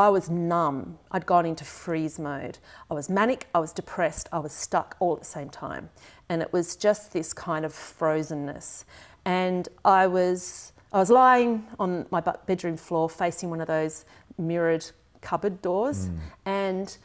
I was numb. I'd gone into freeze mode. I was manic, I was depressed, I was stuck all at the same time. And it was just this kind of frozenness. And I was, I was lying on my bedroom floor facing one of those mirrored cupboard doors. Mm. And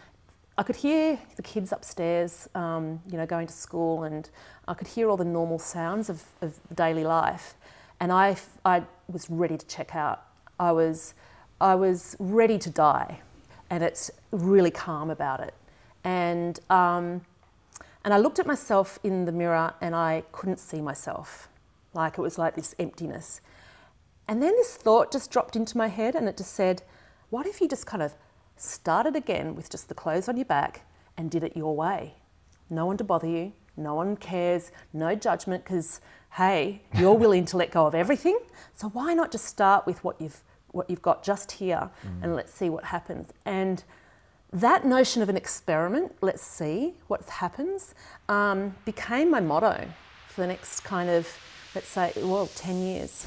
I could hear the kids upstairs, um, you know, going to school, and I could hear all the normal sounds of, of daily life. And I, I was ready to check out. I was, I was ready to die, and it's really calm about it. And, um, and I looked at myself in the mirror, and I couldn't see myself. Like it was like this emptiness. And then this thought just dropped into my head, and it just said, What if you just kind of started again with just the clothes on your back and did it your way. No one to bother you, no one cares, no judgment because hey, you're willing to let go of everything. So why not just start with what you've what you've got just here mm. and let's see what happens. And that notion of an experiment, let's see what happens, um, became my motto for the next kind of, let's say, well, 10 years.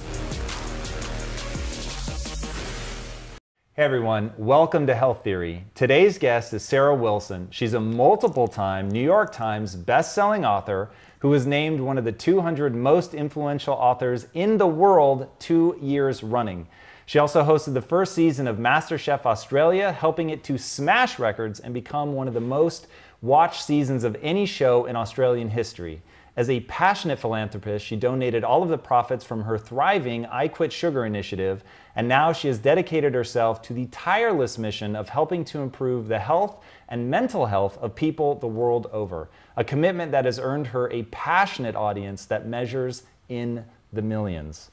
Hey everyone, welcome to Health Theory. Today's guest is Sarah Wilson. She's a multiple time New York Times best-selling author who was named one of the 200 most influential authors in the world two years running. She also hosted the first season of MasterChef Australia, helping it to smash records and become one of the most watched seasons of any show in Australian history. As a passionate philanthropist, she donated all of the profits from her thriving I Quit Sugar initiative, and now she has dedicated herself to the tireless mission of helping to improve the health and mental health of people the world over. A commitment that has earned her a passionate audience that measures in the millions.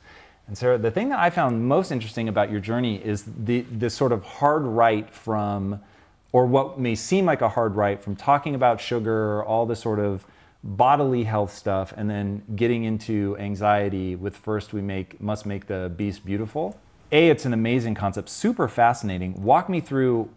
And Sarah, the thing that I found most interesting about your journey is the, the sort of hard right from, or what may seem like a hard right from talking about sugar, all the sort of bodily health stuff and then getting into anxiety with first we make must make the beast beautiful. A it's an amazing concept super fascinating. Walk me through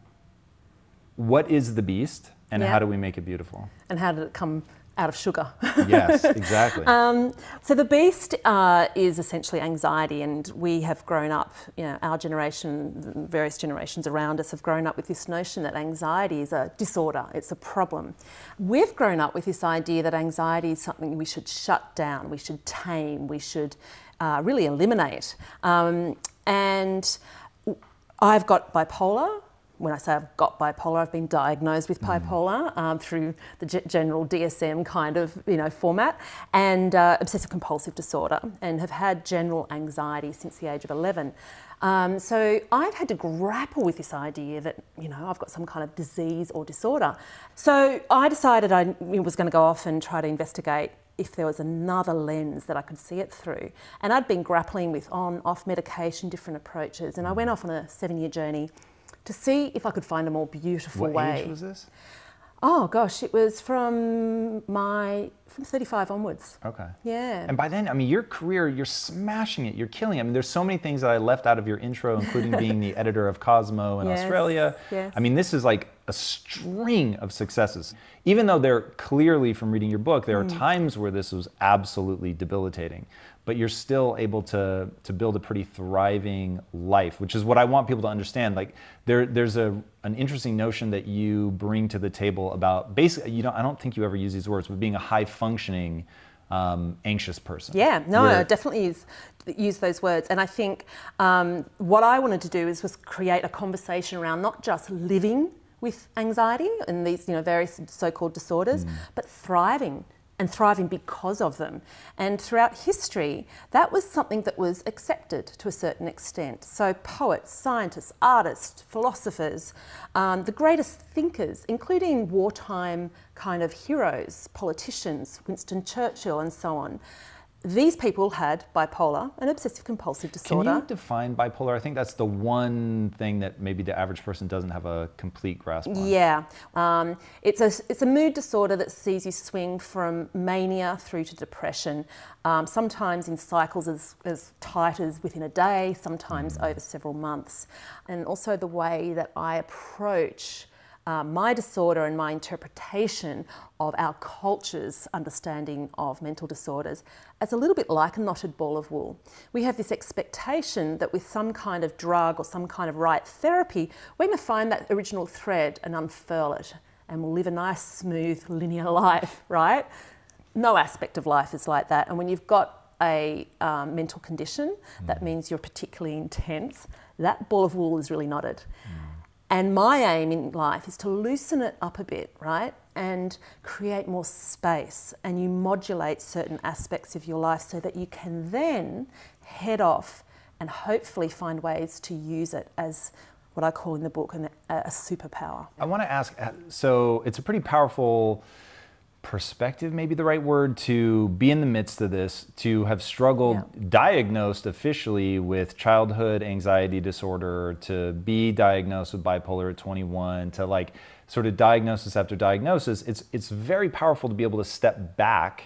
what is the beast and yeah. how do we make it beautiful? And how did it come out of sugar. yes, exactly. Um, so the beast uh, is essentially anxiety, and we have grown up, you know, our generation, various generations around us have grown up with this notion that anxiety is a disorder, it's a problem. We've grown up with this idea that anxiety is something we should shut down, we should tame, we should uh, really eliminate. Um, and I've got bipolar, when I say I've got bipolar, I've been diagnosed with mm. bipolar um, through the general DSM kind of you know format, and uh, obsessive compulsive disorder, and have had general anxiety since the age of 11. Um, so I've had to grapple with this idea that you know I've got some kind of disease or disorder. So I decided I was going to go off and try to investigate if there was another lens that I could see it through. And I'd been grappling with on off medication, different approaches, and I went off on a seven year journey to see if I could find a more beautiful what way. What age was this? Oh gosh, it was from my from 35 onwards. Okay. Yeah. And by then, I mean, your career, you're smashing it. You're killing it. I mean, there's so many things that I left out of your intro, including being the editor of Cosmo in yes. Australia. Yes. I mean, this is like a string of successes. Even though they're clearly from reading your book, there mm. are times where this was absolutely debilitating but you're still able to to build a pretty thriving life, which is what I want people to understand. Like there there's a an interesting notion that you bring to the table about basically you don't I don't think you ever use these words, but being a high functioning um, anxious person. Yeah, no, Where, I definitely use use those words, and I think um, what I wanted to do is was create a conversation around not just living with anxiety and these you know various so-called disorders, mm. but thriving and thriving because of them. And throughout history, that was something that was accepted to a certain extent. So, poets, scientists, artists, philosophers, um, the greatest thinkers, including wartime kind of heroes, politicians, Winston Churchill, and so on these people had bipolar and obsessive compulsive disorder. Can you define bipolar? I think that's the one thing that maybe the average person doesn't have a complete grasp on. Yeah, um, it's, a, it's a mood disorder that sees you swing from mania through to depression, um, sometimes in cycles as, as tight as within a day, sometimes mm. over several months. And also the way that I approach uh, my disorder and my interpretation of our culture's understanding of mental disorders as a little bit like a knotted ball of wool. We have this expectation that with some kind of drug or some kind of right therapy, we're going to find that original thread and unfurl it, and we'll live a nice, smooth, linear life, right? No aspect of life is like that. And when you've got a um, mental condition, that means you're particularly intense, that ball of wool is really knotted. Mm. And my aim in life is to loosen it up a bit, right? And create more space. And you modulate certain aspects of your life so that you can then head off and hopefully find ways to use it as what I call in the book a superpower. I want to ask uh, so it's a pretty powerful perspective, maybe the right word, to be in the midst of this, to have struggled, yeah. diagnosed officially with childhood anxiety disorder, to be diagnosed with bipolar at 21, to like sort of diagnosis after diagnosis. It's, it's very powerful to be able to step back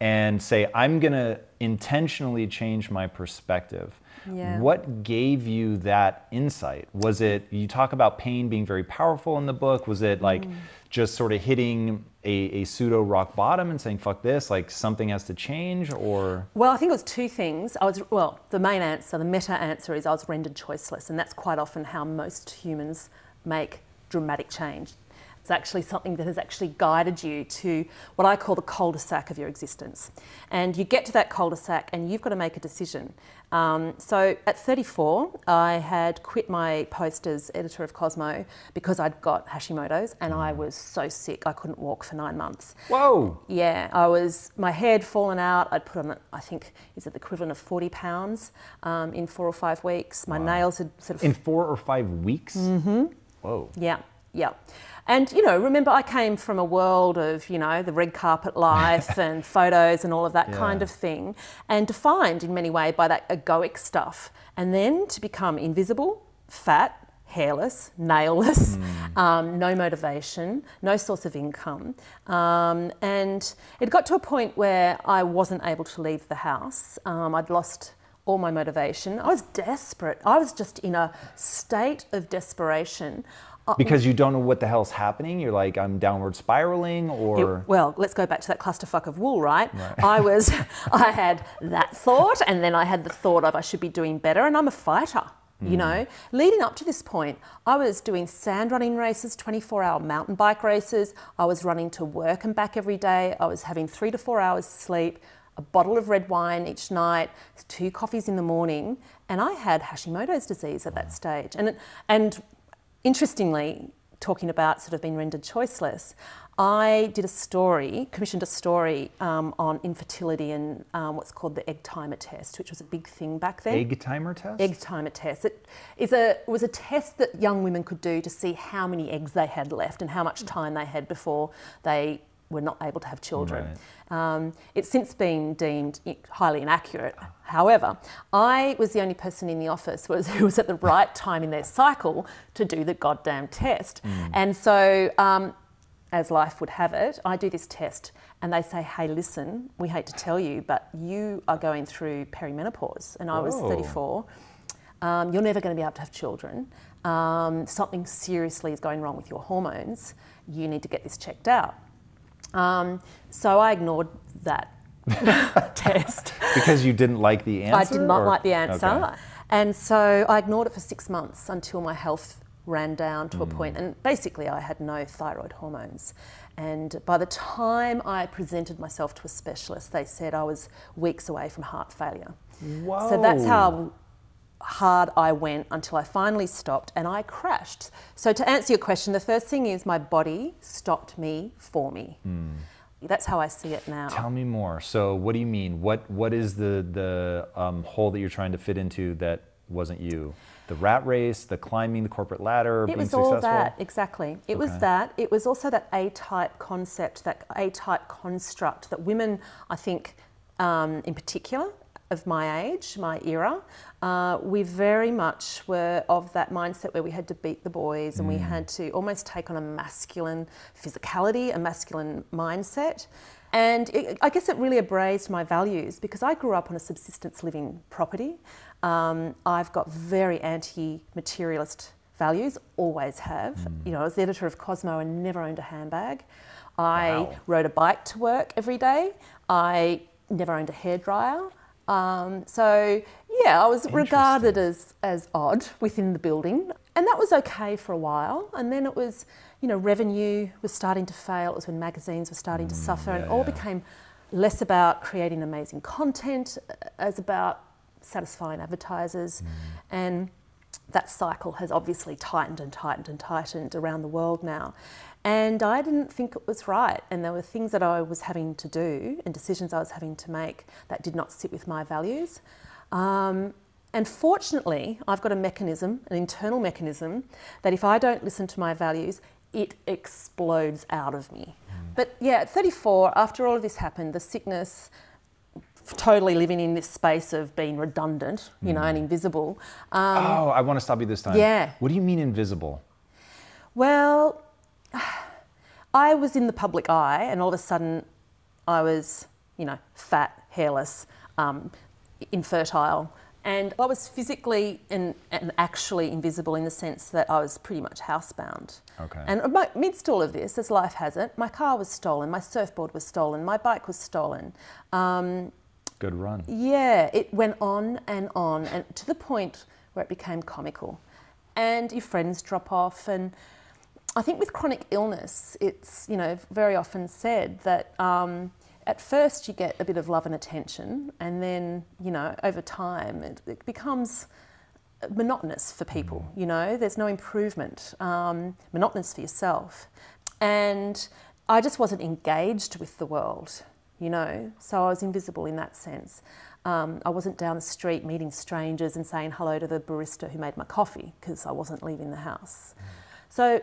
and say, I'm going to intentionally change my perspective. Yeah. What gave you that insight? Was it, you talk about pain being very powerful in the book. Was it like mm. just sort of hitting a, a, pseudo rock bottom and saying, fuck this, like something has to change or? Well, I think it was two things. I was, well, the main answer, the meta answer is I was rendered choiceless. And that's quite often how most humans make dramatic change. It's actually something that has actually guided you to what I call the cul-de-sac of your existence. And you get to that cul-de-sac and you've got to make a decision. Um, so at 34, I had quit my post as editor of Cosmo because I'd got Hashimoto's and I was so sick I couldn't walk for nine months. Whoa! Yeah, I was, my hair had fallen out. I'd put on, I think, is it the equivalent of 40 pounds um, in four or five weeks. My wow. nails had sort of. In four or five weeks? Mm hmm. Whoa. Yeah, yeah. And, you know, remember I came from a world of, you know, the red carpet life and photos and all of that yeah. kind of thing, and defined in many ways by that egoic stuff. And then to become invisible, fat, hairless, nailless, mm. um, no motivation, no source of income. Um, and it got to a point where I wasn't able to leave the house. Um, I'd lost all my motivation. I was desperate. I was just in a state of desperation. Because you don't know what the hell's happening. You're like, I'm downward spiraling, or it, well, let's go back to that clusterfuck of wool, right? right. I was, I had that thought, and then I had the thought of I should be doing better, and I'm a fighter. Mm. You know, leading up to this point, I was doing sand running races, 24 hour mountain bike races. I was running to work and back every day. I was having three to four hours sleep, a bottle of red wine each night, two coffees in the morning, and I had Hashimoto's disease at that stage. And, and interestingly, talking about sort of being rendered choiceless, I did a story, commissioned a story um, on infertility and um, what's called the egg timer test, which was a big thing back then. Egg timer test? Egg timer test. It is a, was a test that young women could do to see how many eggs they had left and how much time they had before they were not able to have children. Right. Um, it's since been deemed highly inaccurate. However, I was the only person in the office was, who was at the right time in their cycle to do the goddamn test. Mm. And so, um, as life would have it, I do this test and they say, hey, listen, we hate to tell you, but you are going through perimenopause. And I was 34. Um, you're never going to be able to have children. Um, something seriously is going wrong with your hormones. You need to get this checked out. Um, so I ignored that test. Because you didn't like the answer? I did not or? like the answer. Okay. And so I ignored it for six months until my health ran down to mm. a point, and basically I had no thyroid hormones. And by the time I presented myself to a specialist, they said I was weeks away from heart failure. Whoa. So that's how hard I went until I finally stopped and I crashed. So, to answer your question, the first thing is my body stopped me for me. Mm. That's how I see it now. Tell me more. So, what do you mean? What What is the the um, hole that you're trying to fit into that wasn't you? The rat race, the climbing the corporate ladder, being successful. it being was successful? all that exactly. It okay. was that. It was also that A-type concept, that A-type construct that women, I think, um, in particular, of my age, my era, uh, we very much were of that mindset where we had to beat the boys and mm. we had to almost take on a masculine physicality, a masculine mindset. And it, I guess it really abrased my values because I grew up on a subsistence living property. Um, I've got very anti materialist values, always have. You know, I was the editor of Cosmo and never owned a handbag. I Wow. rode a bike to work every day. I never owned a hairdryer. Um, so yeah, I was regarded as as odd within the building, and that was okay for a while. And then it was, you know, revenue was starting to fail. It was when magazines were starting to suffer, and it all yeah. became less about creating amazing content uh, as about satisfying advertisers, and that cycle has obviously tightened and tightened and tightened around the world now. And I didn't think it was right. And there were things that I was having to do and decisions I was having to make that did not sit with my values. Um, and fortunately, I've got a mechanism, an internal mechanism, that if I don't listen to my values, it explodes out of me. But yeah, at 34, after all of this happened, the sickness, totally living in this space of being redundant, you know, and invisible. Um, oh, I want to stop you this time. yeah. What do you mean invisible? Well, I was in the public eye, and all of a sudden, I was, you know, fat, hairless, um, infertile, and I was physically and, and actually invisible in the sense that I was pretty much housebound. Okay. And amidst all of this, as life has it, my car was stolen, my surfboard was stolen, my bike was stolen. Um, Good run. yeah, it went on and on, and to the point where it became comical. And your friends drop off, and I think with chronic illness, it's you know very often said that um, at first you get a bit of love and attention, and then you know over time it, it becomes monotonous for people. You know, there's no improvement. Um, monotonous for yourself, and I just wasn't engaged with the world. You know, so I was invisible in that sense. Um, I wasn't down the street meeting strangers and saying hello to the barista who made my coffee because I wasn't leaving the house. So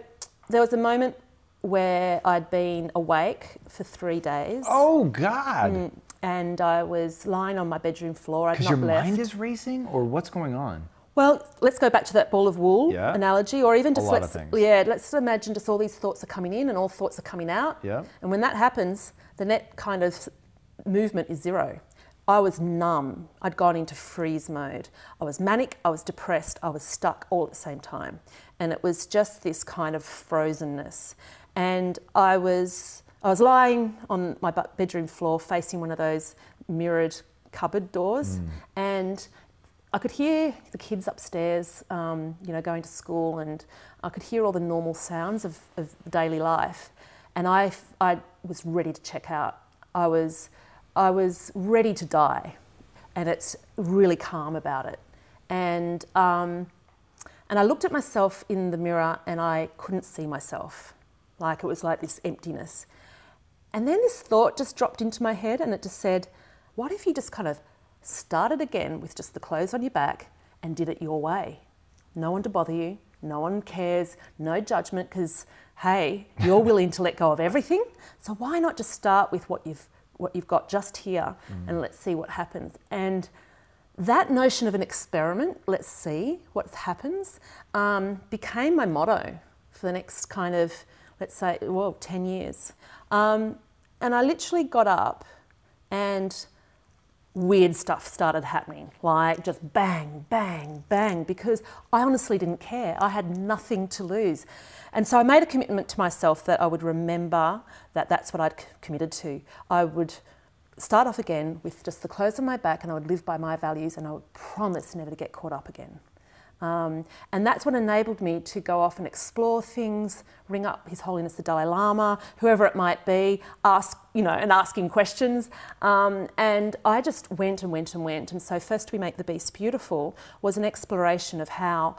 there was a moment where I'd been awake for three days Oh God! Mm, and I was lying on my bedroom floor. I'd Because not your left. mind is racing, or what's going on? Well, let's go back to that ball of wool Yeah. analogy, or even just lot let's things. yeah, let's imagine just all these thoughts are coming in and all thoughts are coming out. Yeah. And when that happens, the net kind of movement is zero. I was numb. I'd gone into freeze mode. I was manic, I was depressed, I was stuck all at the same time. And it was just this kind of frozenness. And I was I was lying on my bedroom floor facing one of those mirrored cupboard doors and I could hear the kids upstairs, um, you know, going to school, and I could hear all the normal sounds of, of daily life. And I, I was ready to check out. I was, I was ready to die, and it's really calm about it. And, um, and I looked at myself in the mirror, and I couldn't see myself. Like it was like this emptiness. And then this thought just dropped into my head and it just said, what if you just kind of started again with just the clothes on your back and did it your way? No one to bother you, no one cares, no judgment because hey, you're willing to let go of everything. So why not just start with what you've what you've got just here and let's see what happens. And that notion of an experiment, let's see what happens, um, became my motto for the next kind of, let's say, well, 10 years. Um, and I literally got up and weird stuff started happening, like just bang, bang, bang, because I honestly didn't care. I had nothing to lose. And so I made a commitment to myself that I would remember that that's what I'd committed to. I would start off again with just the clothes on my back and I would live by my values and I would promise never to get caught up again. Um, and that's what enabled me to go off and explore things, ring up His Holiness the Dalai Lama, whoever it might be, ask, you know, and asking questions. Um, and I just went and went and went. And so, First We Make the Beast Beautiful was an exploration of how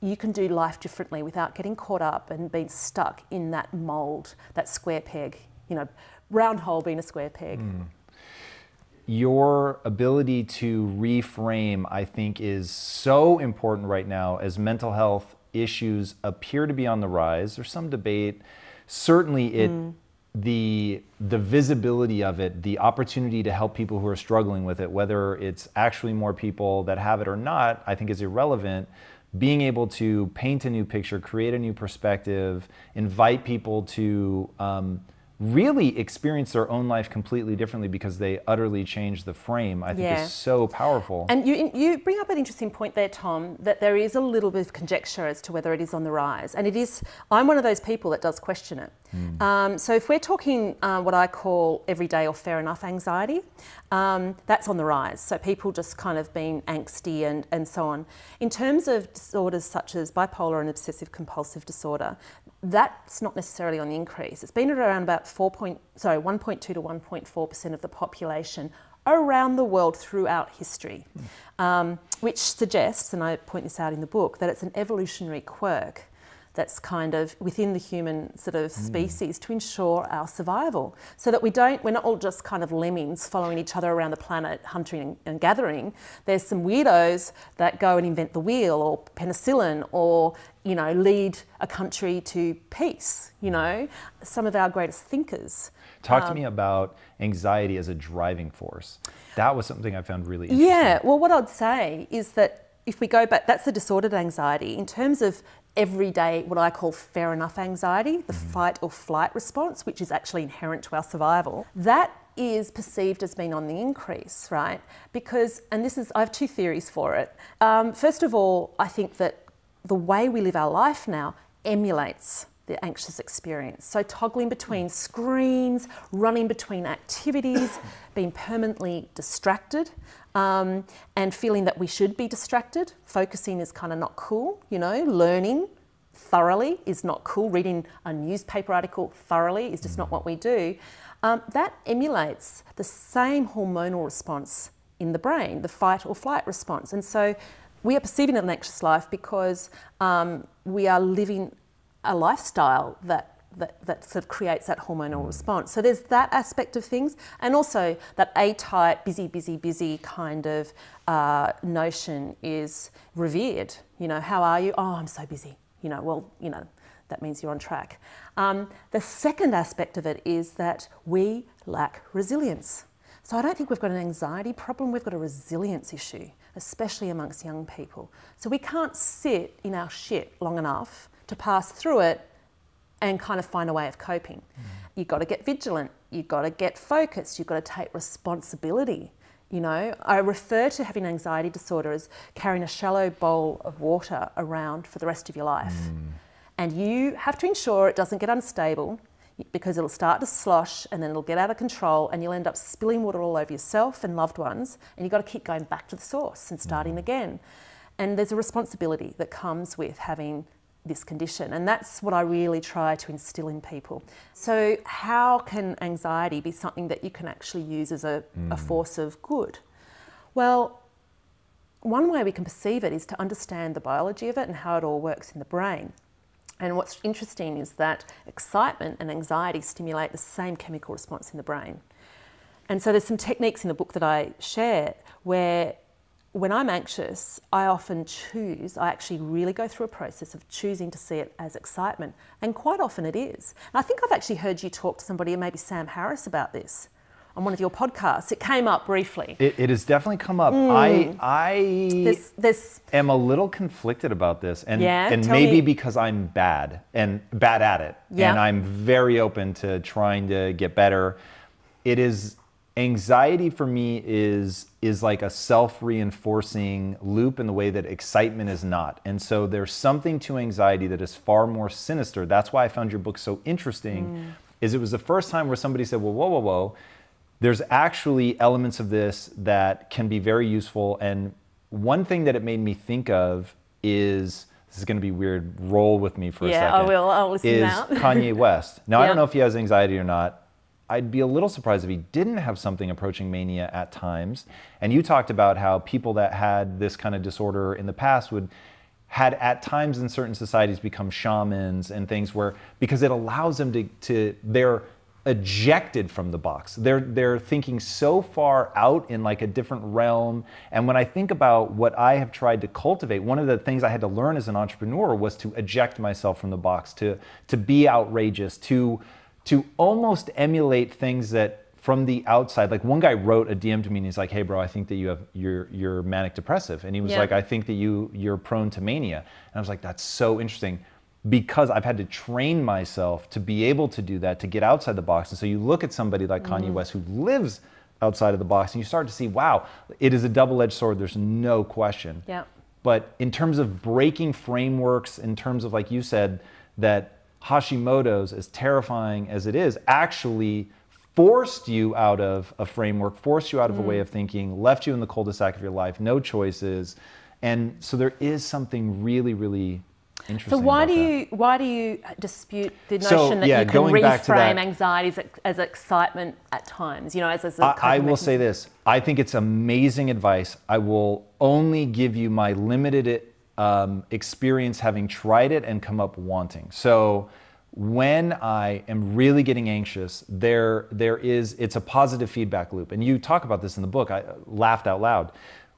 you can do life differently without getting caught up and being stuck in that mold, that square peg, you know, round hole being a square peg. Your ability to reframe, I think, is so important right now as mental health issues appear to be on the rise. There's some debate. Certainly, it the the visibility of it, the opportunity to help people who are struggling with it, whether it's actually more people that have it or not, I think is irrelevant. Being able to paint a new picture, create a new perspective, invite people to um, really experience their own life completely differently because they utterly change the frame, I think Yeah. is so powerful. And you, you bring up an interesting point there, Tom, that there is a little bit of conjecture as to whether it is on the rise. And it is, I'm one of those people that does question it. Um, so if we're talking uh, what I call everyday or fair enough anxiety, um, that's on the rise. So people just kind of being angsty and, and so on. In terms of disorders such as bipolar and obsessive compulsive disorder, that's not necessarily on the increase. It's been at around about 4 point, sorry, 1.2 to 1.4% of the population around the world throughout history, um, which suggests, and I point this out in the book, that it's an evolutionary quirk that's kind of within the human sort of species to ensure our survival so that we don't we're not all just kind of lemmings following each other around the planet hunting and, and gathering there's some weirdos that go and invent the wheel or penicillin or you know lead a country to peace you know some of our greatest thinkers Talk Um, to me about anxiety as a driving force. That was something I found really interesting. Yeah, well, what I'd say is that if we go back, that's the disordered anxiety. In terms of everyday, what I call fair enough anxiety, the fight or flight response, which is actually inherent to our survival, that is perceived as being on the increase, right? Because, and this is, I have two theories for it. Um, first of all, I think that the way we live our life now emulates the anxious experience. So, toggling between screens, running between activities, being permanently distracted, um, and feeling that we should be distracted. Focusing is kind of not cool, you know, learning thoroughly is not cool. Reading a newspaper article thoroughly is just not what we do. Um, that emulates the same hormonal response in the brain, the fight or flight response. And so we are perceiving an anxious life because um, we are living a lifestyle that that, that sort of creates that hormonal response. So there's that aspect of things, and also that A-type, busy, busy, busy kind of uh, notion is revered. You know, how are you? Oh, I'm so busy. You know, well, you know, that means you're on track. Um, the second aspect of it is that we lack resilience. So I don't think we've got an anxiety problem, we've got a resilience issue, especially amongst young people. So we can't sit in our shit long enough to pass through it and kind of find a way of coping. Mm. You've got to get vigilant, you've got to get focused, you've got to take responsibility. You know, I refer to having anxiety disorder as carrying a shallow bowl of water around for the rest of your life. Mm. And you have to ensure it doesn't get unstable because it'll start to slosh and then it'll get out of control and you'll end up spilling water all over yourself and loved ones. And you've got to keep going back to the source and starting mm. again. And there's a responsibility that comes with having this condition. And that's what I really try to instill in people. So, how can anxiety be something that you can actually use as a, a mm. force of good? Well, one way we can perceive it is to understand the biology of it and how it all works in the brain. And what's interesting is that excitement and anxiety stimulate the same chemical response in the brain. And so there's some techniques in the book that I share where when I'm anxious, I often choose, I actually really go through a process of choosing to see it as excitement. And quite often it is. And I think I've actually heard you talk to somebody, maybe Sam Harris, about this on one of your podcasts. It came up briefly. It, it has definitely come up. I I Mm. There's, there's am a little conflicted about this, and Yeah, and maybe me. because I'm bad and bad at it, Yeah. and I'm very open to trying to get better. It is anxiety for me is is like a self-reinforcing loop in the way that excitement is not. And so there's something to anxiety that is far more sinister. That's why I found your book so interesting. Mm. Is it was the first time where somebody said, "Well, whoa, whoa, whoa." there's actually elements of this that can be very useful. And one thing that it made me think of is this is going to be weird. Roll with me for a Yeah, I second. will. I'll listen is. Kanye West. Now I don't know if he has anxiety or not. I'd be a little surprised if he didn't have something approaching mania at times. And you talked about how people that had this kind of disorder in the past would had at times in certain societies become shamans and things where because it allows them to, to they're ejected from the box. They're they're thinking so far out in like a different realm. And when I think about what I have tried to cultivate, one of the things I had to learn as an entrepreneur was to eject myself from the box, to to be outrageous, to to almost emulate things that from the outside. Like one guy wrote a DM to me and he's like, "Hey bro, I think that you have you're you're manic depressive." And he was Yeah. like, "I think that you you're prone to mania." And I was like, "That's so interesting." because I've had to train myself to be able to do that, to get outside the box. And so you look at somebody like Kanye Mm. West who lives outside of the box and you start to see, wow, it is a double edged sword. There's no question. Yeah. But in terms of breaking frameworks, in terms of, like you said, that Hashimoto's, as terrifying as it is, actually forced you out of a framework, forced you out of a way Mm. of thinking, left you in the cul-de-sac of your life, no choices. And so there is something really, really interesting. So why do that. you why do you dispute the So, notion that yeah, you can going back to reframe as, as excitement at times? You know, as, as a I, I will say this. I think it's amazing advice. I will only give you my limited um, experience having tried it and come up wanting. So when I am really getting anxious, there there is it's a positive feedback loop, and you talk about this in the book. I laughed out loud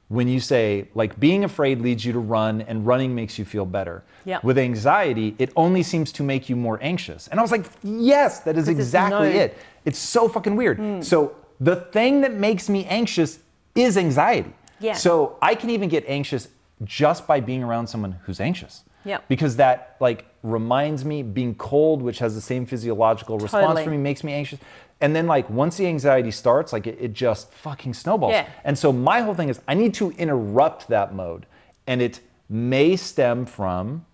when you say like being afraid leads you to run and running makes you feel better. Yeah. With anxiety, it only seems to make you more anxious. And I was like, yes, that is exactly it. It's so fucking weird. Hmm. So the thing that makes me anxious is anxiety. Yeah. So I can even get anxious just by being around someone who's anxious. Yeah. Because that like reminds me being cold, which has the same physiological response Totally. for me, makes me anxious. And then like once the anxiety starts, like it, it just fucking snowballs. Yeah. And so my whole thing is I need to interrupt that mode. And it may stem from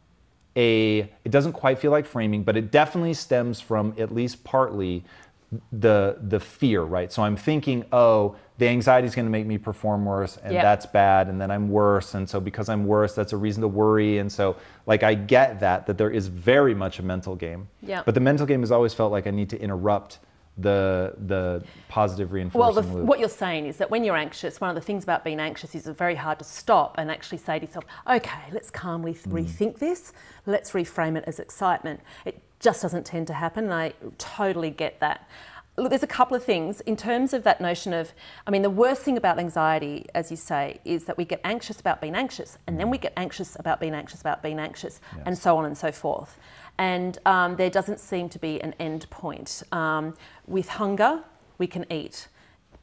a it doesn't quite feel like framing, but it definitely stems from at least partly the the fear, right? So I'm thinking, oh, the anxiety is going to make me perform worse, and Yeah. that's bad, and then I'm worse, and so because I'm worse, that's a reason to worry, and so like I get that that there is very much a mental game, Yeah. But the mental game has always felt like I need to interrupt the the positive Well, reinforcement the, loop. what you're saying is that when you're anxious, one of the things about being anxious is it's very hard to stop and actually say to yourself, okay, let's calmly th- Mm. rethink this, let's reframe it as excitement. It just doesn't tend to happen, and I totally get that. Look, there's a couple of things in terms of that notion of, I mean, the worst thing about anxiety, as you say, is that we get anxious about being anxious, and then we get anxious about being anxious about being anxious, and so on and so forth. And um, there doesn't seem to be an end point. Um, with hunger, we can eat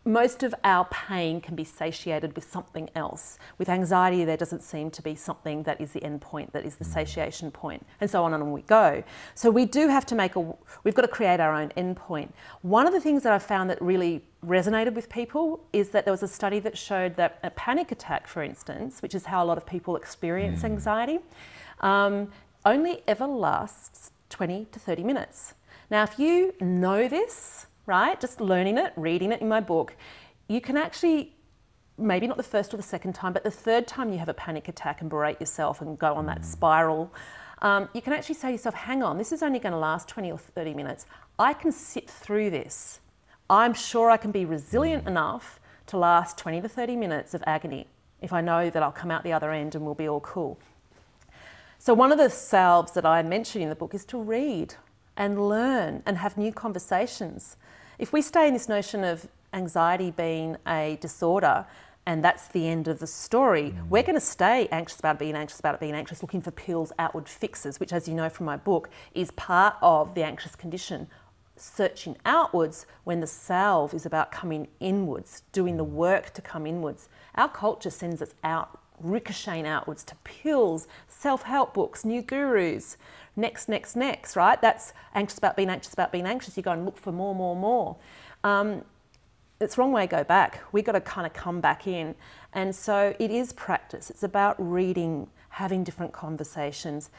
most of our pain can be satiated with something else. With anxiety, there doesn't seem to be something that is the end point, that is the satiation point, and so on and on we go. So we do have to make a, we've got to create our own end point. One of the things that I found that really resonated with people is that there was a study that showed that a panic attack, for instance, which is how a lot of people experience anxiety, um, only ever lasts 20 to 30 minutes. Now, if you know this, right, just learning it, reading it in my book, you can actually, maybe not the first or the second time, but the third time you have a panic attack and berate yourself and go on that spiral, um, you can actually say to yourself, hang on, this is only going to last 20 or 30 minutes. I can sit through this. I'm sure I can be resilient enough to last 20 to 30 minutes of agony if I know that I'll come out the other end and we'll be all cool. So, one of the salves that I mention in the book is to read and learn and have new conversations. If we stay in this notion of anxiety being a disorder and that's the end of the story, mm. we're going to stay anxious about it, being anxious about it, being anxious, looking for pills, outward fixes, which, as you know from my book, is part of the anxious condition. Searching outwards when the salve is about coming inwards, doing the work to come inwards. Our culture sends us out ricocheting outwards to pills, self help books, new gurus, next, next, next, right? That's anxious about being anxious about being anxious. You go and look for more, more, more. Um, it's wrong way to go back. We've got to kind of come back in. And so it is practice. It's about reading, having different conversations.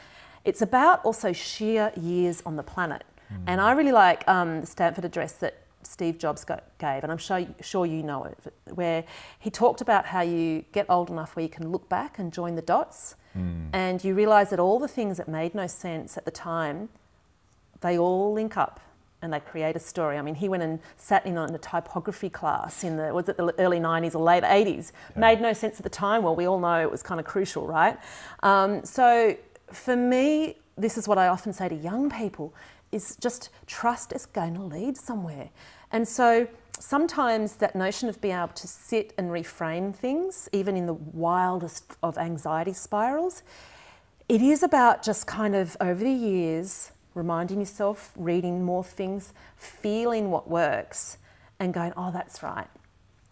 It's about also sheer years on the planet. And I really like um, the Stanford address that Steve Jobs go- gave, and I'm sure, sure you know it, where he talked about how you get old enough where you can look back and join the dots, and you realise that all the things that made no sense at the time, they all link up and they create a story. I mean, he went and sat in on a typography class in the was it the early '90s or late '80s. Made no sense at the time. Well, we all know it was kind of crucial, right? Um, so for me, this is what I often say to young people: is just trust is going to lead somewhere. And so sometimes that notion of being able to sit and reframe things, even in the wildest of anxiety spirals, it is about just kind of over the years reminding yourself, reading more things, feeling what works, and going, oh, that's right.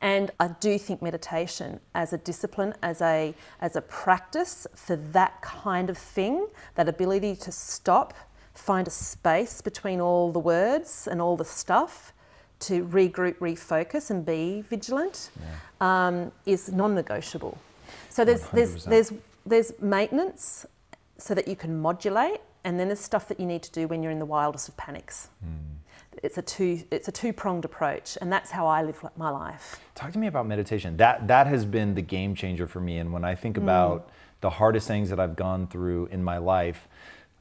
And I do think meditation as a discipline, as a, as a practice for that kind of thing, that ability to stop, find a space between all the words and all the stuff, to regroup, refocus, and be vigilant, yeah. um, is non-negotiable. So there's, there's, there's, there's maintenance so that you can modulate, and then there's stuff that you need to do when you're in the wildest of panics. Mm it's a two it's a two pronged approach, and that's how I live my life. Talk to me about meditation. That that has been the game changer for me. And when I think mm. about the hardest things that I've gone through in my life,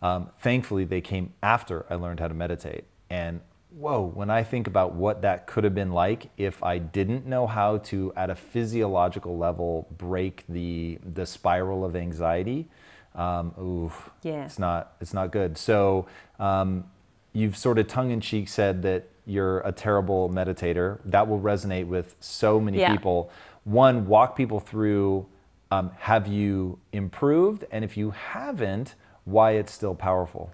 um, thankfully they came after I learned how to meditate. And whoa, when I think about what that could have been like if I didn't know how to, at a physiological level, break the the spiral of anxiety. Um, ooh, yeah. it's not it's not good. So um, you've sort of tongue in cheek said that you're a terrible meditator. That will resonate with so many yeah. people. One, walk people through um, have you improved? And if you haven't, why it's still powerful?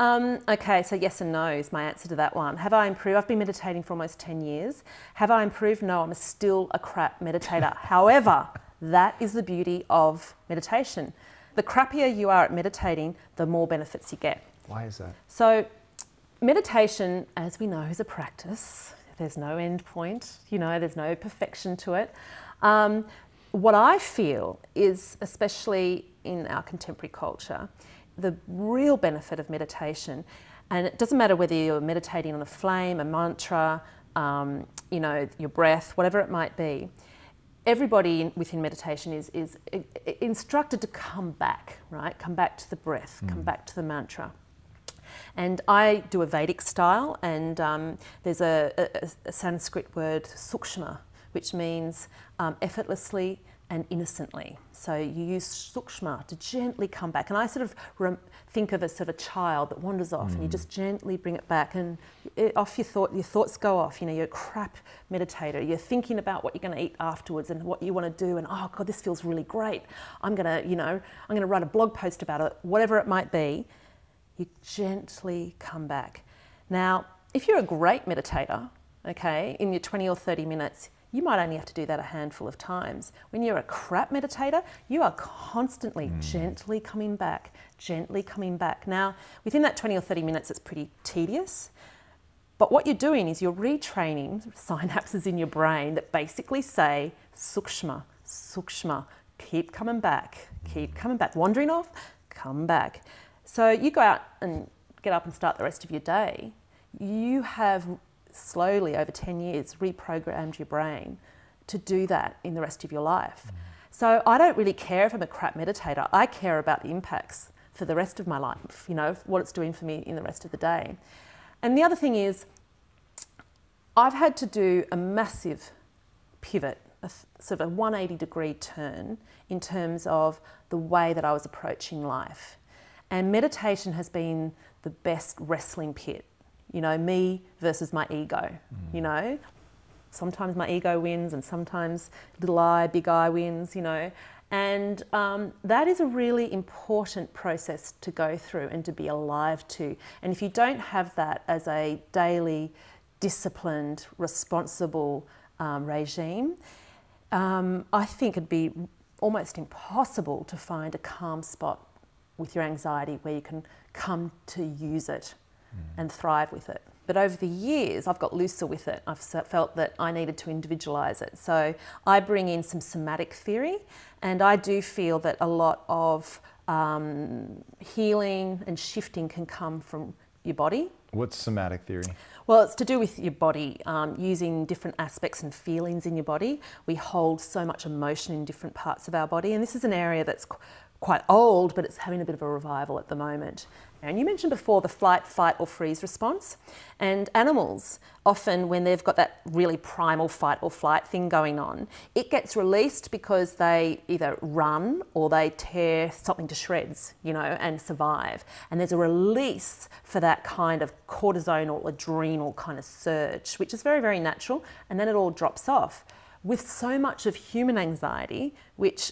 Um, okay, so yes and no is my answer to that one. Have I improved? I've been meditating for almost 10 years. Have I improved? No, I'm still a crap meditator. However, that is the beauty of meditation. The crappier you are at meditating, the more benefits you get. Why is that? So, meditation, as we know, is a practice. There's no end point, you know, there's no perfection to it. Um, what I feel is, especially in our contemporary culture, the real benefit of meditation, and it doesn't matter whether you're meditating on a flame, a mantra, um, you know, your breath, whatever it might be, everybody within meditation is, is instructed to come back, right? Come back to the breath, mm. come back to the mantra. And I do a Vedic style, and um, there's a, a, a, Sanskrit word, sukshma, which means um, effortlessly and innocently. So you use sukshma to gently come back. And I sort of rem- think of a sort of a child that wanders off, mm. and you mm. just gently bring it back, and it, off your thought, your thoughts go off. You know, you're a crap meditator. You're thinking about what you're going to eat afterwards and what you want to do, and oh god, this feels really great. I'm gonna, you know, I'm going to write a blog post about it, whatever it might be you gently come back. Now, if you're a great meditator, okay, in your 20 or 30 minutes, you might only have to do that a handful of times. When you're a crap meditator, you are constantly mm. gently coming back, gently coming back. Now, within that 20 or 30 minutes, it's pretty tedious. But what you're doing is you're retraining synapses in your brain that basically say, sukshma, sukshma, keep coming back, keep coming back. Wandering off, come back. So you go out and get up and start the rest of your day. You have slowly, over 10 years, reprogrammed your brain to do that in the rest of your life. Mm. So I don't really care if I'm a crap meditator. I care about the impacts for the rest of my life, you know, what it's doing for me in the rest of the day. And the other thing is, I've had to do a massive pivot, a sort of a 180 degree turn in terms of the way that I was approaching life. And meditation has been the best wrestling pit. You know, me versus my ego. Mm. You know, sometimes my ego wins, and sometimes little I, big I wins. You know, and um, that is a really important process to go through and to be alive to. And if you don't have that as a daily, disciplined, responsible um, regime, um, I think it'd be almost impossible to find a calm spot with your anxiety where you can come to use it mm. and thrive with it. But over the years, I've got looser with it. I've felt that I needed to individualize it. So I bring in some somatic theory, and I do feel that a lot of um, healing and shifting can come from your body. What's somatic theory? Well, it's to do with your body, um, using different aspects and feelings in your body. We hold so much emotion in different parts of our body, and this is an area that's quite old, but it's having a bit of a revival at the moment. And you mentioned before the flight, fight, or freeze response. And animals, often when they've got that really primal fight or flight thing going on, it gets released because they either run or they tear something to shreds, you know, and survive. And there's a release for that kind of cortisone or adrenal kind of surge, which is very, very natural. And then it all drops off. With so much of human anxiety, which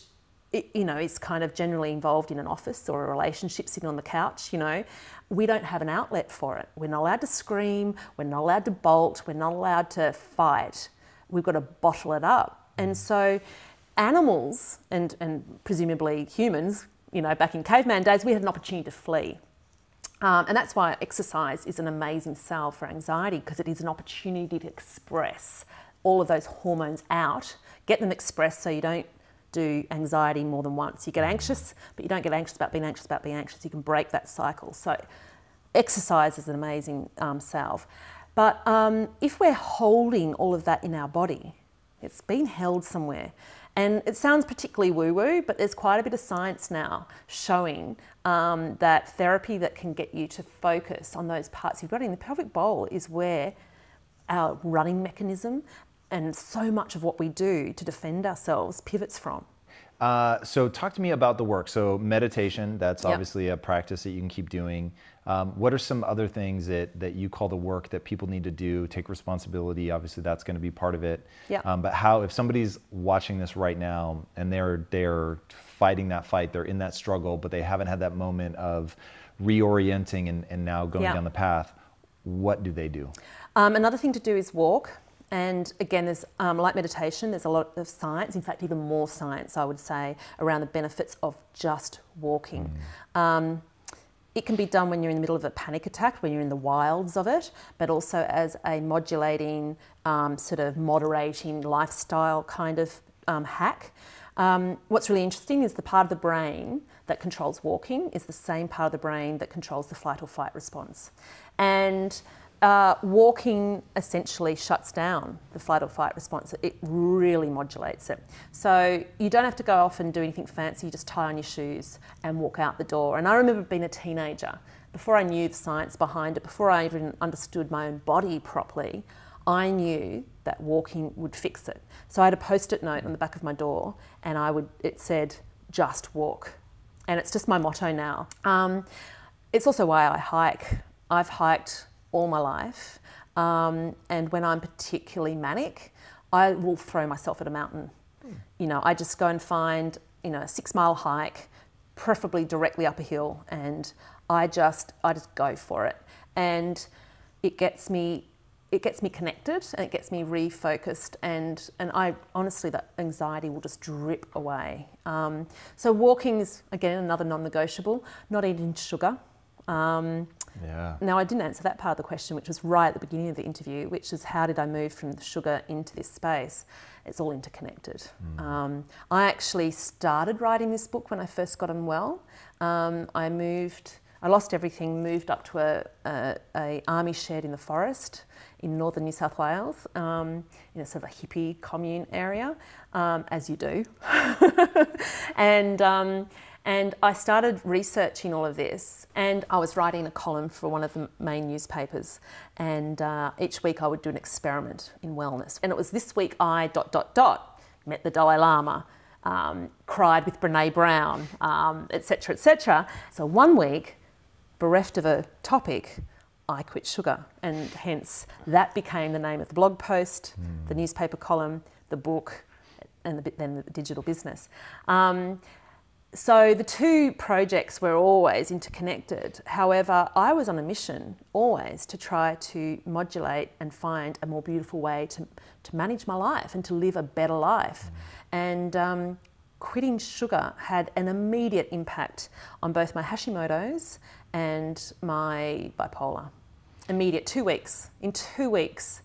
you know, is kind of generally involved in an office or a relationship sitting on the couch, you know, we don't have an outlet for it. We're not allowed to scream, we're not allowed to bolt, we're not allowed to fight. we've got to bottle it up. And so animals and, and presumably humans, you know, back in caveman days, we had an opportunity to flee. Um, and that's why exercise is an amazing salve for anxiety because it is an opportunity to express all of those hormones out, get them expressed so you don't do anxiety more than once. You get anxious, but you don't get anxious about being anxious about being anxious. You can break that cycle. So, exercise is an amazing um, salve. But um, if we're holding all of that in our body, it's been held somewhere. And it sounds particularly woo woo, but there's quite a bit of science now showing um, that therapy that can get you to focus on those parts of your body. And the pelvic bowl is where our running mechanism and so much of what we do to defend ourselves pivots from. Uh, so talk to me about the work. So meditation, that's Yep. obviously a practice that you can keep doing. Um, what are some other things that, that you call the work that people need to do? Take responsibility. Obviously, that's going to be part of it. Yep. Um, but how, if somebody's watching this right now and they're they're fighting that fight, they're in that struggle, but they haven't had that moment of reorienting and, and now going Yeah. down the path, what do they do? Um, another thing to do is walk. And again, there's um, like meditation, there's a lot of science, in fact, even more science, I would say, around the benefits of just walking. Um, it can be done when you're in the middle of a panic attack, when you're in the wilds of it, but also as a modulating, um, sort of moderating lifestyle kind of um, hack. Um, what's really interesting is the part of the brain that controls walking is the same part of the brain that controls the flight or fight response. And uh, walking essentially shuts down the flight or fight response. It really modulates it. So you don't have to go off and do anything fancy. You just tie on your shoes and walk out the door. And I remember being a teenager, before I knew the science behind it, before I even understood my own body properly, I knew that walking would fix it. So I had a post-it note on the back of my door, and I would it said, "Just walk," and it's just my motto now. Um, it's also why I hike. I've hiked all my life, um, and when I'm particularly manic, I will throw myself at a mountain. You know, I just go and find you know a six-mile hike, preferably directly up a hill, and I just I just go for it, and it gets me it gets me connected and it gets me refocused and and I honestly that anxiety will just drip away. Um, so walking is again another non-negotiable. Not eating sugar. Um, Yeah. now I didn't answer that part of the question, which was right at the beginning of the interview, which is how did I move from the sugar into this space? It's all interconnected. Um, I actually started writing this book when I first got unwell. Um, I moved. I lost everything, moved up to a, a, a army shed in the forest in northern New South Wales, um, in a sort of a hippie commune area, um, as you do. and um, and I started researching all of this, and I was writing a column for one of the main newspapers. And uh, each week I would do an experiment in wellness. And it was this week I dot dot dot met the Dalai Lama, um, cried with Brene Brown, etc. etc. So one week, bereft of a topic, I quit sugar, and hence that became the name of the blog post, the newspaper column, the book, and the, then the digital business. Um, so the two projects were always interconnected. However, I was on a mission always to try to modulate and find a more beautiful way to, to manage my life and to live a better life. And um, quitting sugar had an immediate impact on both my Hashimoto's and my bipolar. Immediate, two weeks. In two weeks,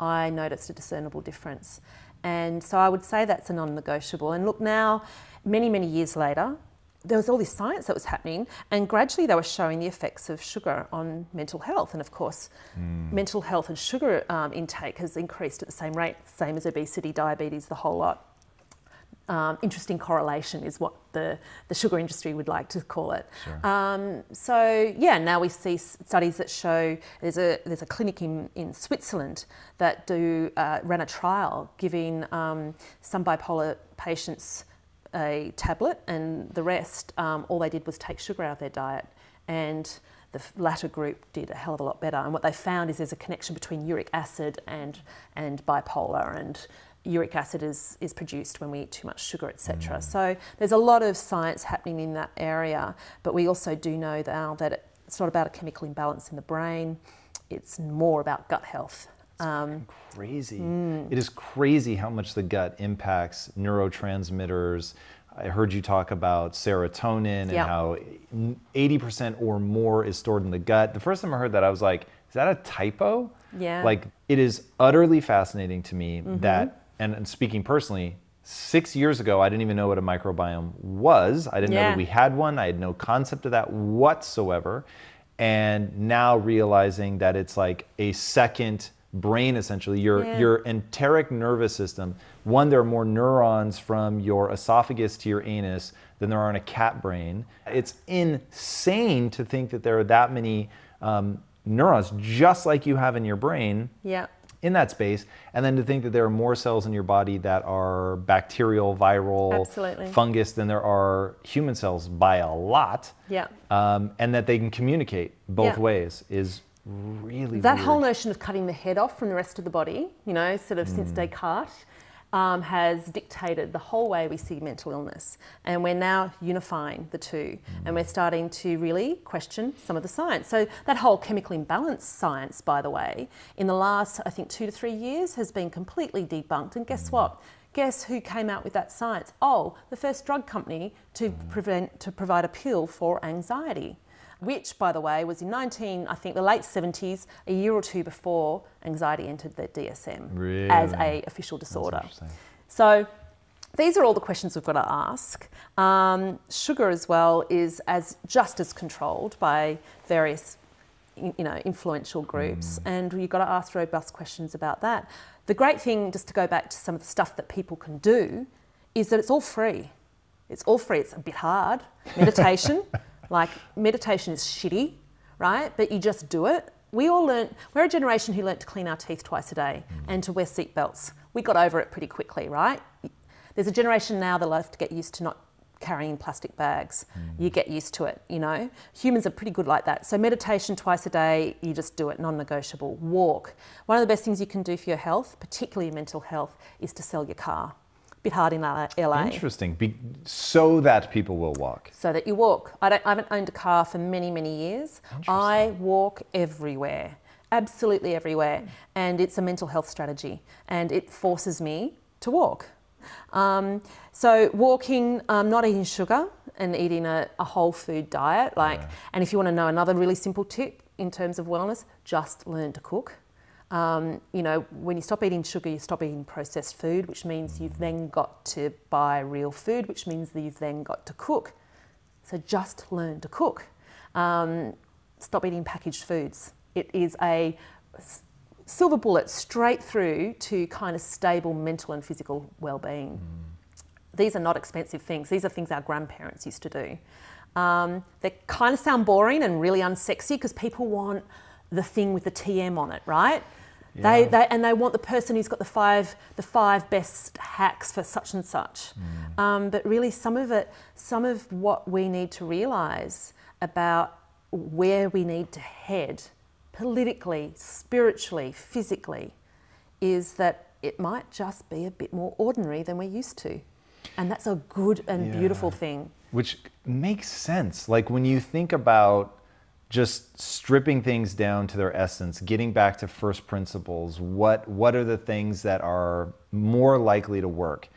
I noticed a discernible difference. And so I would say that's a non negotiable. And look, now, many, many years later, there was all this science that was happening, and gradually they were showing the effects of sugar on mental health. And of course, mental health and sugar um, intake has increased at the same rate, same as obesity, diabetes, the whole lot. Um, interesting correlation is what the, the sugar industry would like to call it. Um, so yeah, now we see studies that show there's a there's a clinic in, in Switzerland that do uh, ran a trial giving um, some bipolar patients a tablet and the rest um, all they did was take sugar out of their diet and the latter group did a hell of a lot better and what they found is there's a connection between uric acid and and bipolar and uric acid is, is produced when we eat too much sugar, etc. So there's a lot of science happening in that area, but we also do know now that it's not about a chemical imbalance in the brain, it's more about gut health. Um, crazy. Mm. It is crazy how much the gut impacts neurotransmitters. I heard you talk about serotonin and yep. how 80% or more is stored in the gut. The first time I heard that, I was like, is that a typo? Yeah. Like, it is utterly fascinating to me mm-hmm. that, and, and speaking personally, six years ago, I didn't even know what a microbiome was. I didn't yeah. know that we had one. I had no concept of that whatsoever. And now realizing that it's like a second brain essentially your yeah. your enteric nervous system one there are more neurons from your esophagus to your anus than there are in a cat brain it's insane to think that there are that many um, neurons just like you have in your brain yeah in that space, and then to think that there are more cells in your body that are bacterial, viral, Absolutely. fungus than there are human cells by a lot. Yeah. Um, and that they can communicate both yeah. ways is really that weird. whole notion of cutting the head off from the rest of the body. You know, sort of mm. since Descartes um, has dictated the whole way we see mental illness. And we're now unifying the two. And we're starting to really question some of the science. So, that whole chemical imbalance science, by the way, in the last, I think, two to three years has been completely debunked. And guess mm. what? Guess who came out with that science? Oh, the first drug company to prevent to provide a pill for anxiety which, by the way, was in 19, I think the late 70s, a year or two before anxiety entered the DSM really? as a official disorder. So these are all the questions we've got to ask. Um, sugar as well is as just as controlled by various you know influential groups mm. and you've got to ask robust questions about that the great thing just to go back to some of the stuff that people can do is that it's all free it's all free it's a bit hard meditation like meditation is shitty, right? But you just do it. We all learned, we're a generation who learnt to clean our teeth twice a day mm. and to wear seatbelts. We got over it pretty quickly, right? There's a generation now that'll have to get used to not carrying plastic bags. Mm. You get used to it, you know. Humans are pretty good like that. So meditation twice a day, you just do it, non-negotiable. Walk. One of the best things you can do for your health, particularly your mental health, is to sell your car bit hard in LA. Interesting. Be- so that people will walk. So that you walk. I, don't, I haven't owned a car for many, many years. I walk everywhere, absolutely everywhere. And it's a mental health strategy. And it forces me to walk. Um, so walking, um, not eating sugar and eating a, a whole food diet. Like, yeah. and if you want to know another really simple tip in terms of wellness, just learn to cook. Um, you know, when you stop eating sugar, you stop eating processed food, which means you've then got to buy real food, which means that you've then got to cook. So just learn to cook. Um, stop eating packaged foods. It is a silver bullet straight through to kind of stable mental and physical well-being. Mm. These are not expensive things. These are things our grandparents used to do. Um, they kind of sound boring and really unsexy because people want the thing with the TM on it, right? Yeah. They, they, and they want the person who's got the five, the five best hacks for such and such. Mm. Um, but really, some of it, some of what we need to realise about where we need to head politically, spiritually, physically, is that it might just be a bit more ordinary than we're used to. And that's a good and yeah. beautiful thing. Which makes sense. Like when you think about just stripping things down to their essence, getting back to first principles. What what are the things that are more likely to work?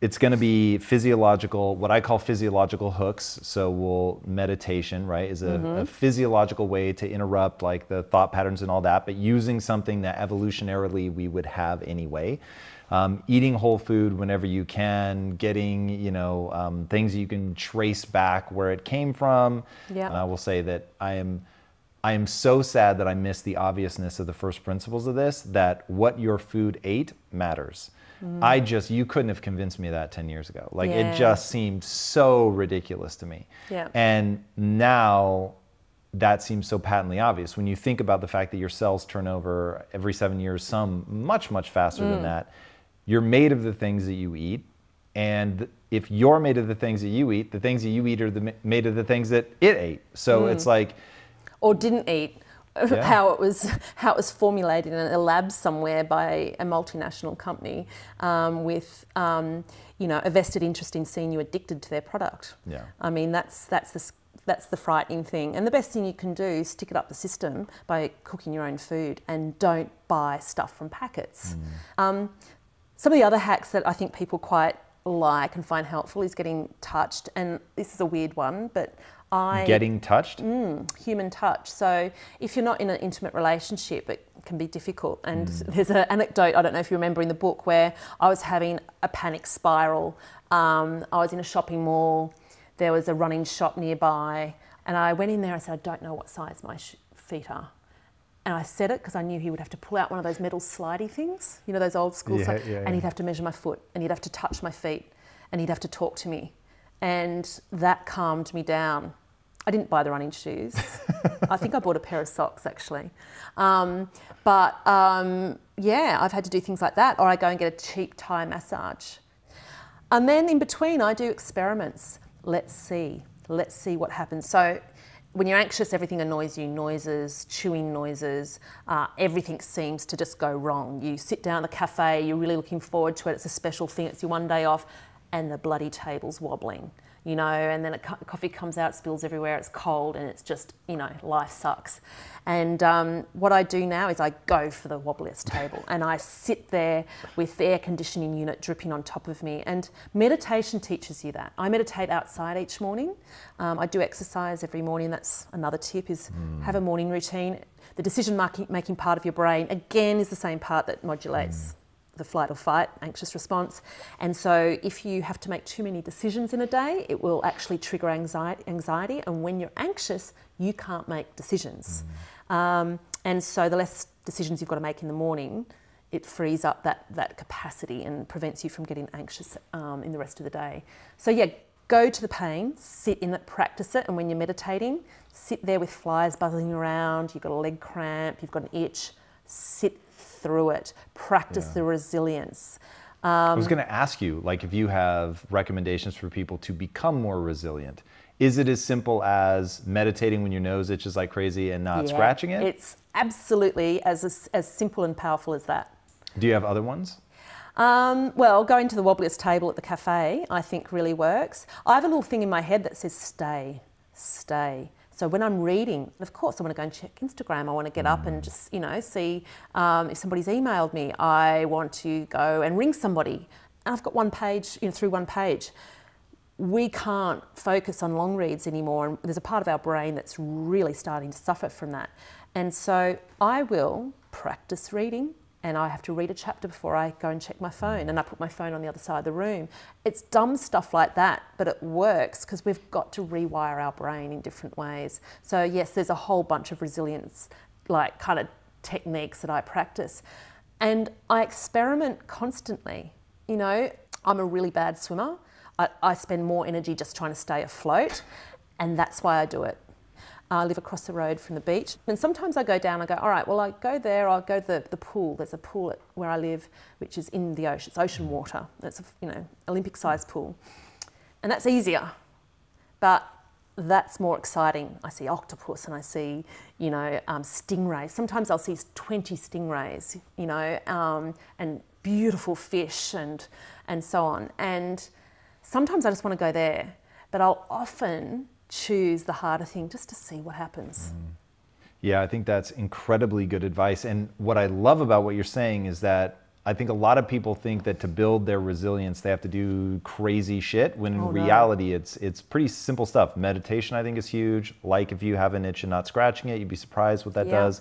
It's going to be physiological, what I call physiological hooks. So, we'll meditation, right, is a, mm-hmm. a physiological way to interrupt like the thought patterns and all that, but using something that evolutionarily we would have anyway um, eating whole food whenever you can, getting you know um, things you can trace back where it came from. Yeah. And I will say that I am. I am so sad that I missed the obviousness of the first principles of this that what your food ate matters. Mm. I just, you couldn't have convinced me of that 10 years ago. Like yeah. it just seemed so ridiculous to me. Yeah. And now that seems so patently obvious when you think about the fact that your cells turn over every seven years, some much, much faster mm. than that. You're made of the things that you eat. And if you're made of the things that you eat, the things that you eat are the, made of the things that it ate. So mm. it's like. Or didn't eat. Yeah. How it was how it was formulated in a lab somewhere by a multinational company um, with um, you know a vested interest in seeing you addicted to their product. Yeah. I mean that's that's the that's the frightening thing. And the best thing you can do is stick it up the system by cooking your own food and don't buy stuff from packets. Mm. Um, some of the other hacks that I think people quite like and find helpful is getting touched. And this is a weird one, but I. Getting touched? Mm, human touch. So if you're not in an intimate relationship, it can be difficult. And mm. there's an anecdote, I don't know if you remember in the book, where I was having a panic spiral. Um, I was in a shopping mall, there was a running shop nearby, and I went in there and said, I don't know what size my feet are. And I said it because I knew he would have to pull out one of those metal slidey things, you know, those old school yeah, yeah, yeah. and he'd have to measure my foot, and he'd have to touch my feet, and he'd have to talk to me. And that calmed me down. I didn't buy the running shoes. I think I bought a pair of socks actually. Um, but um, yeah, I've had to do things like that, or I go and get a cheap Thai massage. And then in between, I do experiments. Let's see. Let's see what happens. So when you're anxious, everything annoys you. Noises, chewing noises, uh, everything seems to just go wrong. You sit down at the cafe, you're really looking forward to it, it's a special thing, it's your one day off, and the bloody table's wobbling you know, and then a coffee comes out, spills everywhere, it's cold, and it's just, you know, life sucks. And um, what I do now is I go for the wobbliest table and I sit there with the air conditioning unit dripping on top of me. And meditation teaches you that. I meditate outside each morning. Um, I do exercise every morning. That's another tip is mm. have a morning routine. The decision making part of your brain, again, is the same part that modulates. Mm the flight or fight, anxious response. And so if you have to make too many decisions in a day, it will actually trigger anxiety. and when you're anxious, you can't make decisions. Mm. Um, and so the less decisions you've got to make in the morning, it frees up that, that capacity and prevents you from getting anxious um, in the rest of the day. So yeah, go to the pain, sit in it, practice it, and when you're meditating, sit there with flies buzzing around, you've got a leg cramp, you've got an itch, sit through it, practice yeah. the resilience. Um, I was going to ask you, like, if you have recommendations for people to become more resilient. Is it as simple as meditating when your nose itches like crazy and not yeah, scratching it? It's absolutely as, as simple and powerful as that. Do you have other ones? Um, well, going to the wobbliest table at the cafe, I think really works. I have a little thing in my head that says stay, stay. So when I'm reading, of course, I want to go and check Instagram. I want to get up and just, you know, see um, if somebody's emailed me. I want to go and ring somebody. And I've got one page, you know, through one page. We can't focus on long reads anymore. And there's a part of our brain that's really starting to suffer from that. And so I will practice reading and I have to read a chapter before I go and check my phone, and I put my phone on the other side of the room. It's dumb stuff like that, but it works because we've got to rewire our brain in different ways. So, yes, there's a whole bunch of resilience, like kind of techniques that I practice. And I experiment constantly. You know, I'm a really bad swimmer. I, I spend more energy just trying to stay afloat, and that's why I do it. I live across the road from the beach. And sometimes I go down, I go, all right, well, I go there, I'll go to the, the pool. There's a pool at where I live, which is in the ocean. It's ocean water. It's a, you know, Olympic sized pool. And that's easier. But that's more exciting. I see octopus and I see, you know, um, stingrays. Sometimes I'll see 20 stingrays, you know, um, and beautiful fish and, and so on. And sometimes I just want to go there. But I'll often choose the harder thing just to see what happens. Mm. Yeah, I think that's incredibly good advice. And what I love about what you're saying is that I think a lot of people think that to build their resilience they have to do crazy shit when in oh, reality no. it's it's pretty simple stuff. Meditation I think is huge. Like if you have an itch and not scratching it, you'd be surprised what that yeah. does.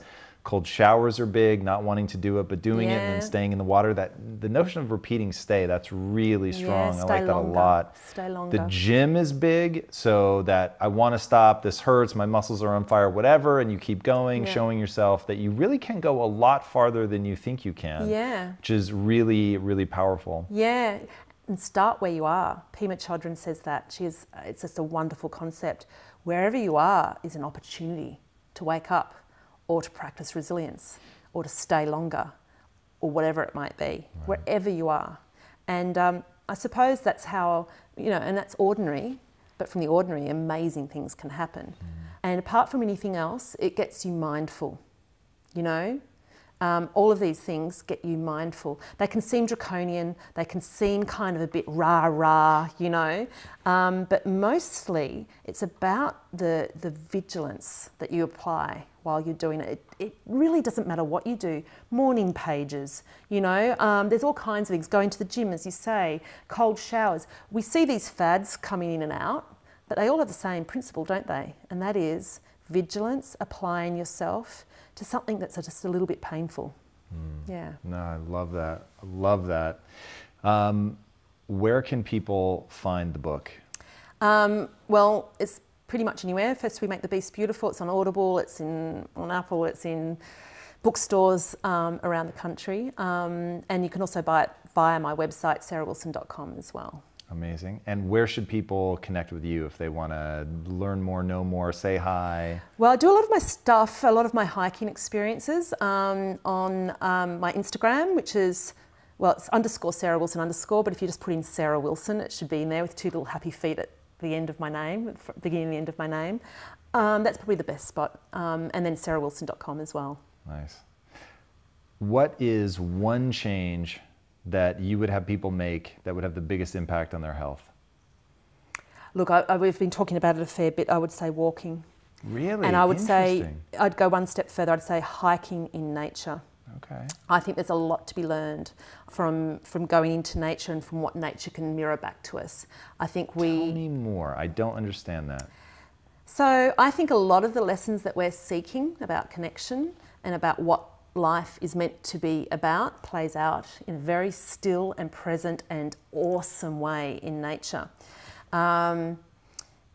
Cold showers are big, not wanting to do it, but doing yeah. it and then staying in the water. That the notion of repeating stay, that's really strong. Yeah, I like that longer. a lot. Stay longer. The gym is big, so that I want to stop, this hurts, my muscles are on fire, whatever, and you keep going, yeah. showing yourself that you really can go a lot farther than you think you can. Yeah. Which is really, really powerful. Yeah. And start where you are. Pema Chodron says that. She is, it's just a wonderful concept. Wherever you are is an opportunity to wake up or to practice resilience or to stay longer or whatever it might be, right. wherever you are. And um, I suppose that's how, you know, and that's ordinary, but from the ordinary, amazing things can happen. Mm. And apart from anything else, it gets you mindful, you know? Um, all of these things get you mindful. They can seem draconian, they can seem kind of a bit rah rah, you know, um, but mostly it's about the, the vigilance that you apply while you're doing it. it. it. really doesn't matter what you do. Morning pages, you know, um, there's all kinds of things. Going to the gym, as you say, cold showers. We see these fads coming in and out, but they all have the same principle, don't they? And that is vigilance, applying yourself to something that's just a little bit painful. Mm. Yeah. No, I love that. I love that. Um, where can people find the book? Um, well, it's pretty much anywhere. First, we make the Beast Beautiful. It's on Audible. It's in on Apple. It's in bookstores um, around the country, um, and you can also buy it via my website, sarahwilson.com, as well. Amazing. And where should people connect with you if they want to learn more, know more, say hi? Well, I do a lot of my stuff, a lot of my hiking experiences um, on um, my Instagram, which is, well, it's underscore Sarah Wilson underscore, but if you just put in Sarah Wilson, it should be in there with two little happy feet at the end of my name, beginning and the end of my name. Um, that's probably the best spot. Um, and then sarahwilson.com as well. Nice. What is one change that you would have people make that would have the biggest impact on their health? Look, I, I, we've been talking about it a fair bit. I would say walking. Really? And I would say, I'd go one step further, I'd say hiking in nature. Okay. I think there's a lot to be learned from from going into nature and from what nature can mirror back to us. I think we Tell me more. I don't understand that. So, I think a lot of the lessons that we're seeking about connection and about what life is meant to be about plays out in a very still and present and awesome way in nature. Um,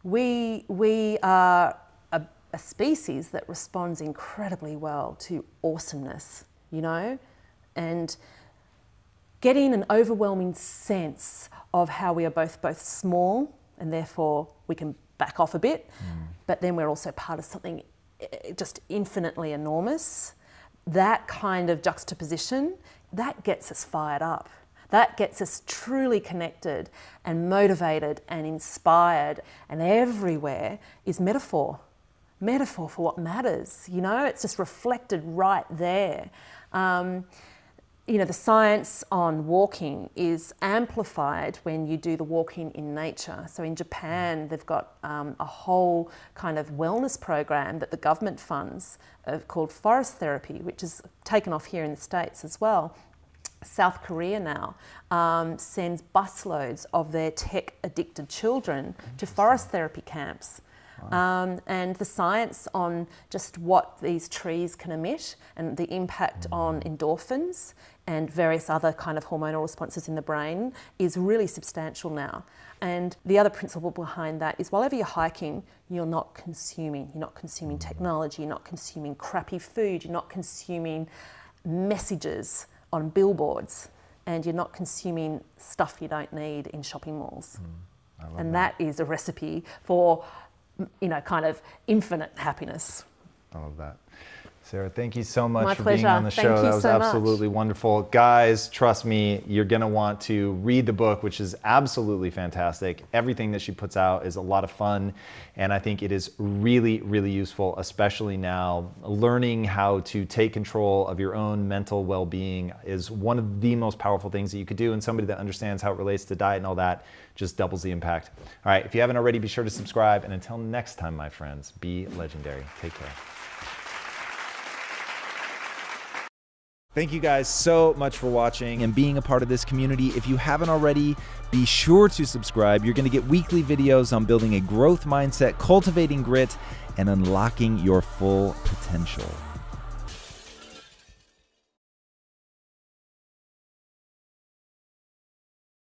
we, we are a, a, species that responds incredibly well to awesomeness, you know, and getting an overwhelming sense of how we are both both small and therefore we can back off a bit, mm. but then we're also part of something eh, just infinitely enormous that kind of juxtaposition, that gets us fired up. That gets us truly connected and motivated and inspired. And everywhere is metaphor. Metaphor for what matters. You know, it's just reflected right there. Um, you know, the science on walking is amplified when you do the walking in nature. So in Japan, they've got um, a whole kind of wellness program that the government funds uh, called forest therapy, which is taken off here in the States as well. South Korea now um, sends busloads of their tech addicted children to forest therapy camps. Um, and the science on just what these trees can emit and the impact mm. on endorphins and various other kind of hormonal responses in the brain is really substantial now. And the other principle behind that is while you're hiking, you're not consuming. You're not consuming technology, you're not consuming crappy food, you're not consuming messages on billboards, and you're not consuming stuff you don't need in shopping malls. Mm, and that. that is a recipe for, you know, kind of infinite happiness. I love that. Sarah, thank you so much My for pleasure. being on the thank show. that was so absolutely much. wonderful. Guys, trust me, you're going to want to read the book, which is absolutely fantastic. Everything that she puts out is a lot of fun, and I think it is really, really useful, especially now. Learning how to take control of your own mental well being is one of the most powerful things that you could do, and somebody that understands how it relates to diet and all that just doubles the impact. All right, if you haven't already, be sure to subscribe, and until next time, my friends, be legendary. Take care. Thank you guys so much for watching and being a part of this community. If you haven't already, be sure to subscribe. You're going to get weekly videos on building a growth mindset, cultivating grit, and unlocking your full potential.